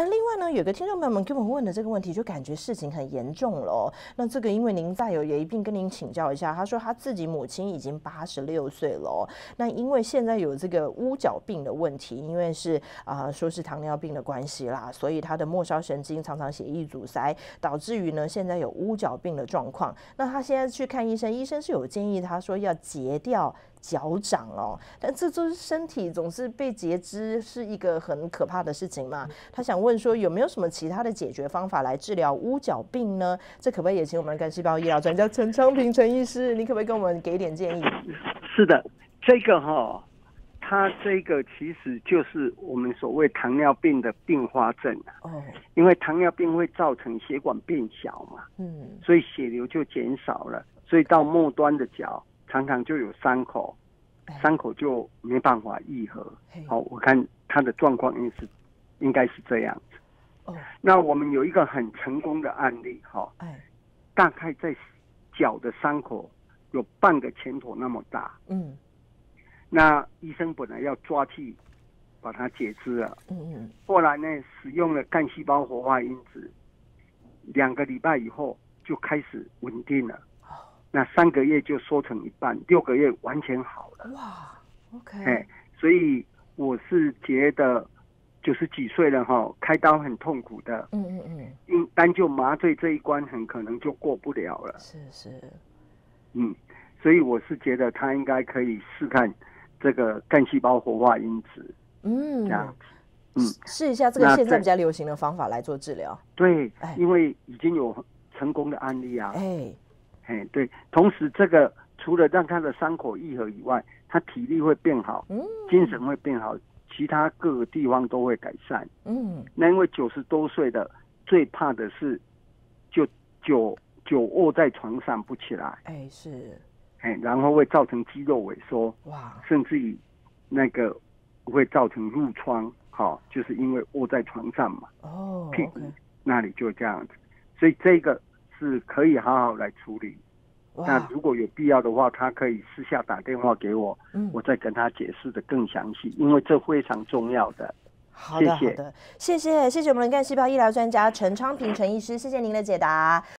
那另外呢，有个听众朋友们给我们问的这个问题，就感觉事情很严重了哦。那这个因为您在有也一并跟您请教一下，他说他自己母亲已经八十六岁了哦。那因为现在有这个乌角病的问题，因为是啊说是糖尿病的关系啦，所以他的末梢神经常常血液阻塞，导致于呢现在有乌角病的状况。那他现在去看医生，医生是有建议他说要截掉。脚掌哦，但这就是身体总是被截肢，是一个很可怕的事情嘛。他想问说，有没有什么其他的解决方法来治疗乌角病呢？这可不可以也请我们的干细胞医疗专家陈昌平陈医师，你可不可以跟我们给一点建议？是的，这个哈，它这个其实就是我们所谓糖尿病的并发症啊。哦，因为糖尿病会造成血管变小嘛，嗯，所以血流就减少了，所以到末端的脚。常常就有伤口，伤口就没办法愈合。好，我看他的状况应是应该是这样子。哦，那我们有一个很成功的案例，哈，哎，大概在脚的伤口有半个拳头那么大。嗯，那医生本来要抓去把它截肢了。嗯嗯，后来呢，使用了干细胞活化因子，两个礼拜以后就开始稳定了。那三个月就缩成一半，六个月完全好了。哇，OK，哎，所以我是觉得九十几岁了哈，开刀很痛苦的。嗯嗯嗯，因单就麻醉这一关，很可能就过不了了。是是，嗯，所以我是觉得他应该可以试看这个干细胞活化因子。嗯，这样，嗯，试一下这个现在比较流行的方法来做治疗。对，因为已经有成功的案例啊。哎。哎，对，同时这个除了让他的伤口愈合以外，他体力会变好，嗯，精神会变好，其他各个地方都会改善，嗯。那因为九十多岁的最怕的是，就久久卧在床上不起来，哎是，哎，然后会造成肌肉萎缩，哇，甚至于那个会造成褥疮，好，就是因为卧在床上嘛，哦，屁股那里就这样子，所以这个。是可以好好来处理。那如果有必要的话，他可以私下打电话给我，我再跟他解释的更详细，因为这非常重要的。好的，好的，谢谢，谢谢我们的干细胞医疗专家陈昌平陈医师，谢谢您的解答。